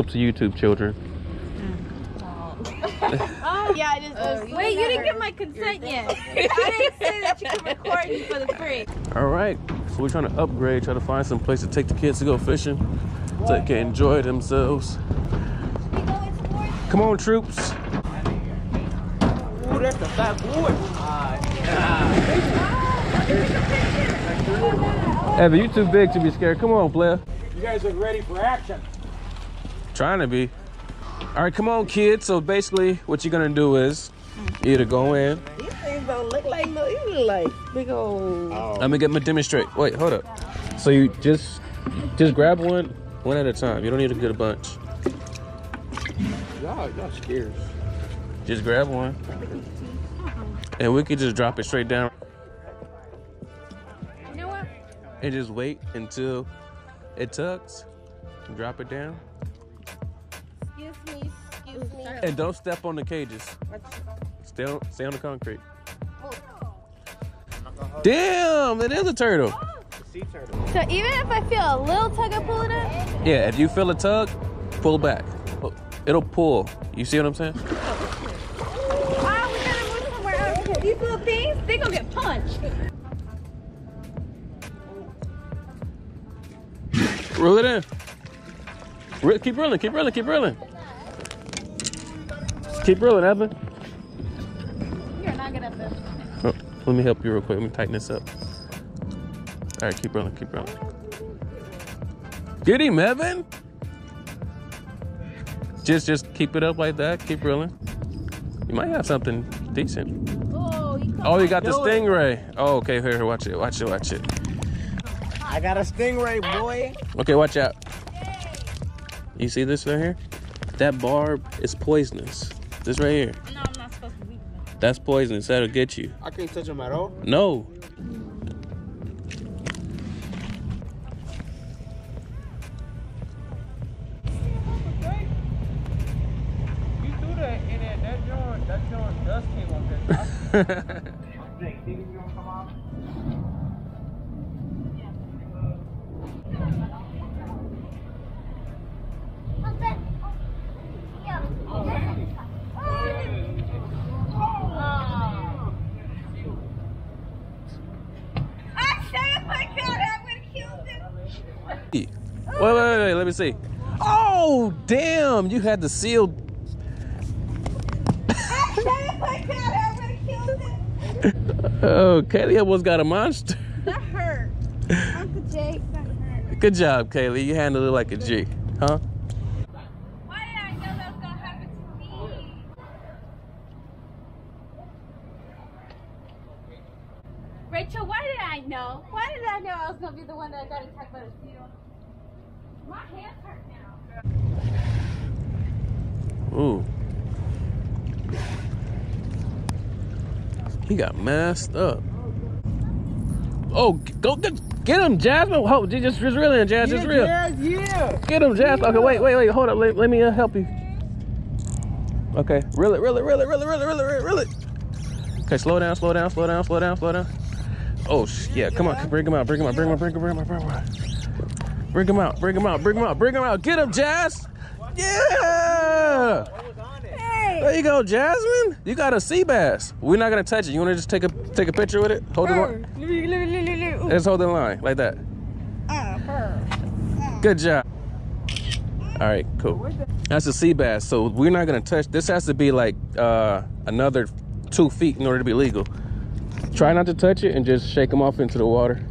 up to YouTube, children. Oh yeah, I just. Oh, wait, you didn't get my consent yet. I didn't say that you could record me for the free. All right, so we're trying to upgrade, try to find some place to take the kids to go fishing, so they can enjoy themselves. Come on, troops. Ooh, that's a fat boy. Evan, you too big to be scared. Come on, player. You guys are ready for action. Trying to be. All right, come on, kids. So basically, what you're gonna do is either go in. These things don't look like no, you look like big old. Oh. Let me get my demonstrate. Wait, hold up. So you just just grab one, one at a time. You don't need to get a bunch. Y'all, y'all scared. Just grab one, and we could just drop it straight down You know what? and just wait until it tucks. Drop it down, and don't step on the cages. Stay on, stay on the concrete. Damn, it is a turtle. Sea turtle. So even if I feel a little tug of pulling it, up? Yeah, if you feel a tug, pull back. It'll pull. You see what I'm saying? ah, we gotta move somewhere else. These little things, they gonna get punched. Reel it in. Keep reeling, keep reeling, keep reeling. Keep reeling, Evan. You're not good at this. Oh, let me help you real quick. Let me tighten this up. All right, keep reeling, keep reeling. Get him, Evan. Just, just keep it up like that. Keep reeling. You might have something decent. Oh, you Oh, you got the Do it. stingray. Oh, okay. Here, here, watch it, watch it, watch it. I got a stingray, boy. Okay, watch out. You see this right here? That barb is poisonous. This right here. No, I'm not supposed to be. That's poisonous. That'll get you. I can't touch them at all. No. You threw that in. That joint, that joint dust came off that. I said if I got it, I would have killed him. wait, wait, wait, wait. Let me see. Oh, damn. You had the sealed. I said if I got it, I would have killed him. Oh, Kaylee almost got a monster. That hurt. Uncle Jake, that hurt. Good job, Kaylee. You handled it like a G. Huh? Why did I know that was gonna happen to me? Rachel, why did I know? Why did I know I was gonna be the one that got attacked by the mosquito? My hands hurt now. Ooh. He got messed up. Oh, go get, get him, Jasmine. Hold, just, just reel in, Jazz. Just reel. Yeah, yeah. Get him, Jasmine. Okay, wait, wait, wait. Hold up. Let, let me uh, help you. Okay, reel it, reel it, reel it, reel it, reel it, reel it, reel it. Okay, slow down, slow down, slow down, slow down, slow down. Oh, sh- yeah. Come on, bring him out, bring him out, bring him out, bring him out, bring him out, bring him out. Bring him out, bring him out, bring him out, bring him out. Get him, Jazz. Yeah. There you go, Jasmine. You got a sea bass. We're not gonna touch it. You wanna just take a take a picture with it? Hold the line. Let's hold the line like that. Good job. All right, cool. That's a sea bass. So we're not gonna touch. This has to be like uh, another two feet in order to be legal. Try not to touch it and just shake them off into the water.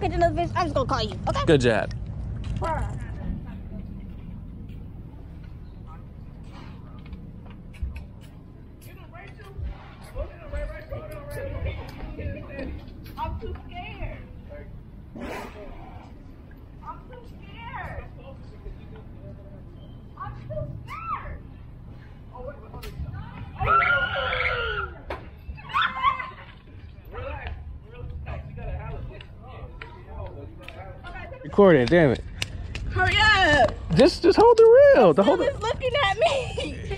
Catch another fish, I'm just gonna call you. Okay. Good job. I'm too scared. I'm too scared. I'm too scared. Recording, damn it. Hurry up! Just just hold the reel. The hold He's looking at me.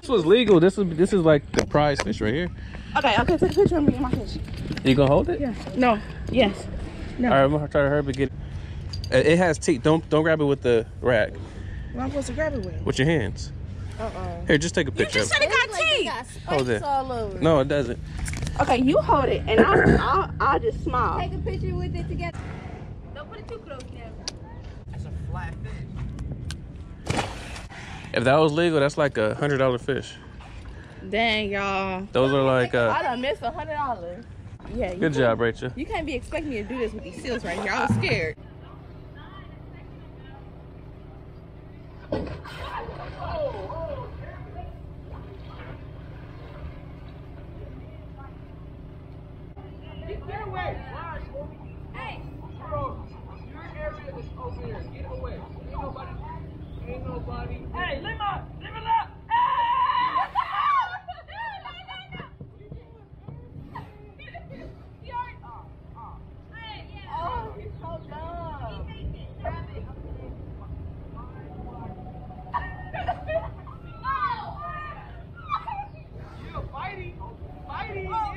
This was legal. This is this is like the prize fish right here. okay, okay, take a picture of me and my fish. You gonna hold it? Yeah. No. Yes. No. All right, I'm gonna try to hurry up and get. It it has teeth. Don't don't grab it with the rack. What am I supposed to grab it with? With your hands. Uh-uh. Here, just take a picture. You just said it. it got teeth. Hold it. all over. No, it doesn't. Okay, you hold it, and I'll, I'll, I'll just smile. Take a picture with it together. If that was legal, that's like a hundred dollar fish. Dang, y'all. Those are like I uh. done missed a hundred dollars. Yeah. Good job, Rachel. You can't be expecting me to do this with these seals right here. I was scared. Get away. Hey. Bro, your area is over here. Get away. Ain't nobody. Ain't nobody. Hey, leave my. Leave it up. Oh, he's so dumb. Yeah, fighting. Fighting, yeah.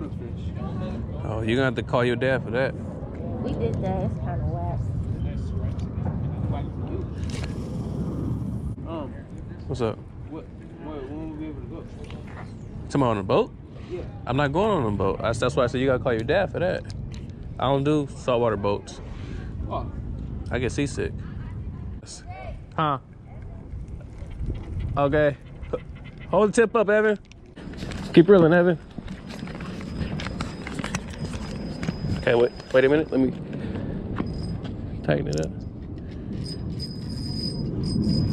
want to get on a boat of fish. Oh, you're gonna have to call your dad for that. We did that. It's kind of whack. Um, What's up? what, what, when will we be able to go? Tomorrow on a boat? Yeah. I'm not going on a boat. That's, that's why I said you gotta call your dad for that. I don't do saltwater boats. Oh, I get seasick. Huh? Okay. Hold the tip up, Evan. Keep reeling, Evan. Okay, wait. Wait a minute. Let me tighten it up.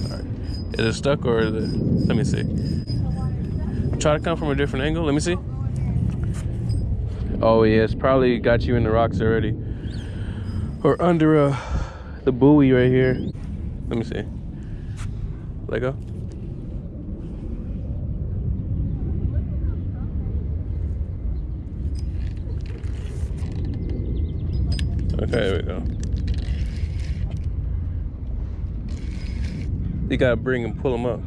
All right. Is it stuck or is it? Let me see. Try to come from a different angle. Let me see. Oh yeah, it's probably got you in the rocks already, or under uh, the buoy right here. Let me see. Let go. Okay, there we go. You gotta bring him, pull him up.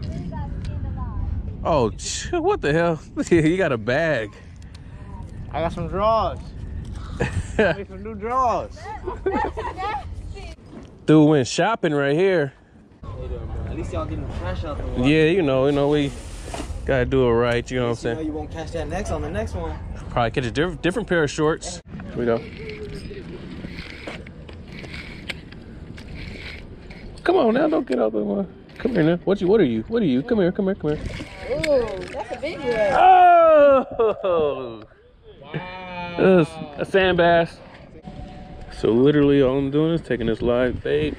Oh, what the hell? you got a bag. I got some draws. Make some new draws. Dude went shopping right here. At least y'all getting the trash out the water. Yeah, you know, you know, we gotta do it right. You know what I'm You know saying? you won't catch that next on the next one. Probably catch a diff- different pair of shorts. Here we go. Come on now, don't get out the one. Come here now. What you? What are you? What are you? Come here. Come here. Come here. Ooh, that's a big one. Oh! That's a sand bass. So literally, all I'm doing is taking this live bait,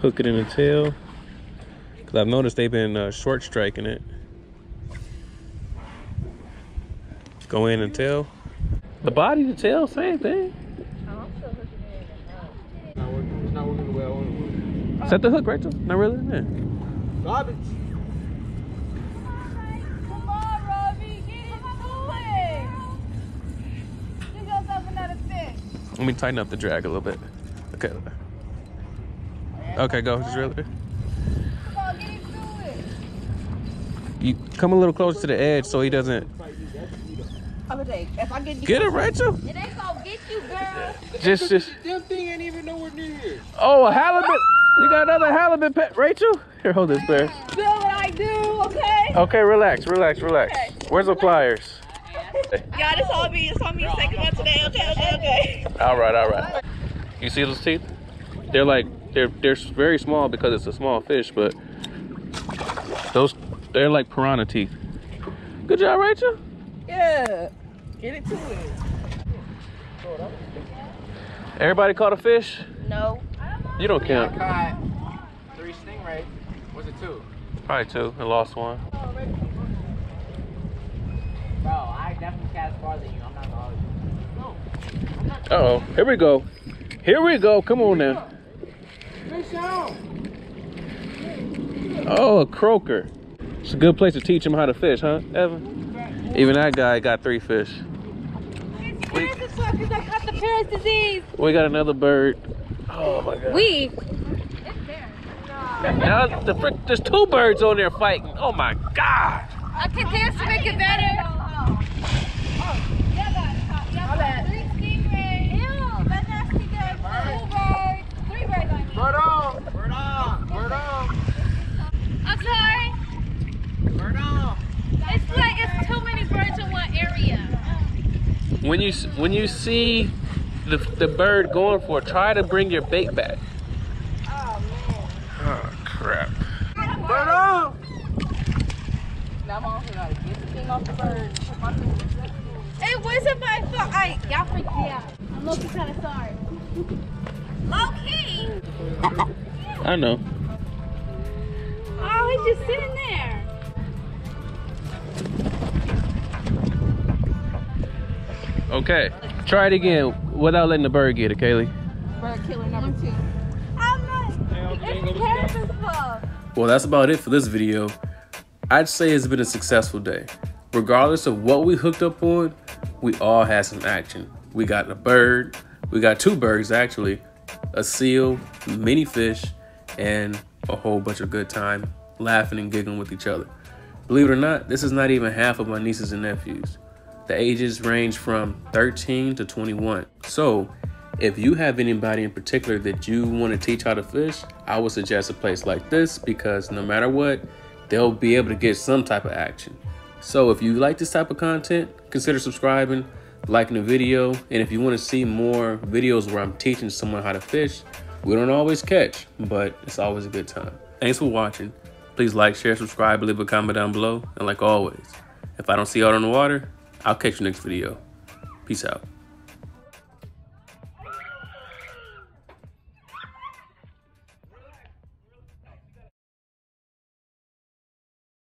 hook it in the tail. Cause I've noticed they've been uh, short striking it. Go in and tail. The body, the tail, same thing. It's not working. It's not working the way I want it to. Set the hook, Rachel. Not really. Yeah. Garbage. Come on, Robbie, get into it. Give yourself another fish. Let me tighten up the drag a little bit. Okay. Okay, go. Just reel it. Come on, get into it. You come a little closer to the edge so he doesn't. Okay, if I get Get it, Rachel. It ain't gonna get you, girl. Just, just. Damn thing ain't even nowhere near here. Oh, a halibut. You got another halibut pet, Rachel? Here, hold this bear. do what I do, okay? Okay, relax, relax, relax. Where's the pliers? Y'all, this all me. It's all me second one today. Okay, okay, okay. All right, all right. You see those teeth? They're like they're they're very small because it's a small fish, but those they're like piranha teeth. Good job, Rachel. Yeah. Get it to it. Everybody caught a fish? No. You don't count. Caught three stingrays. Was it two? Probably two. I lost one. Bro, I definitely cast farther than you. I'm not gonna argue. Uh oh. Here we go. Here we go. Come on now. Fish out! Oh, a croaker. It's a good place to teach him how to fish, huh, Evan? Even that guy got three fish. The caught the Paris disease? We got another bird. Oh my god. We. Now the frick, there's two birds on there fighting. Oh my god. I can dance to make it better. Three stingrays. Ew, that nasty guy. Two birds. Three birds, I mean. Bird on! Bird on! Bird on! I'm sorry. Bird on! It's like it's too many birds in one area. When you s- when you see the the bird going for it, try to bring your bait back. Oh man. Oh, crap. Bird on! It wasn't my fault. I y'all freaked me out. I'm low key kind of sorry. Low key. I know. Okay. Try it again without letting the bird get it, Kaylee. Bird killer number two. I'm not. It's Paris' Well, that's about it for this video. I'd say it's been a successful day. Regardless of what we hooked up on, we all had some action. We got a bird, we got two birds actually, a seal, many fish, and a whole bunch of good time laughing and giggling with each other. Believe it or not, this is not even half of my nieces and nephews. The ages range from 13 to 21. So, if you have anybody in particular that you want to teach how to fish, I would suggest a place like this because no matter what, they'll be able to get some type of action. So, if you like this type of content, consider subscribing, liking the video, and if you want to see more videos where I'm teaching someone how to fish, we don't always catch, but it's always a good time. Thanks for watching. Please like, share, subscribe, leave a comment down below. And like always, if I don't see you out on the water, I'll catch you next video. Peace out.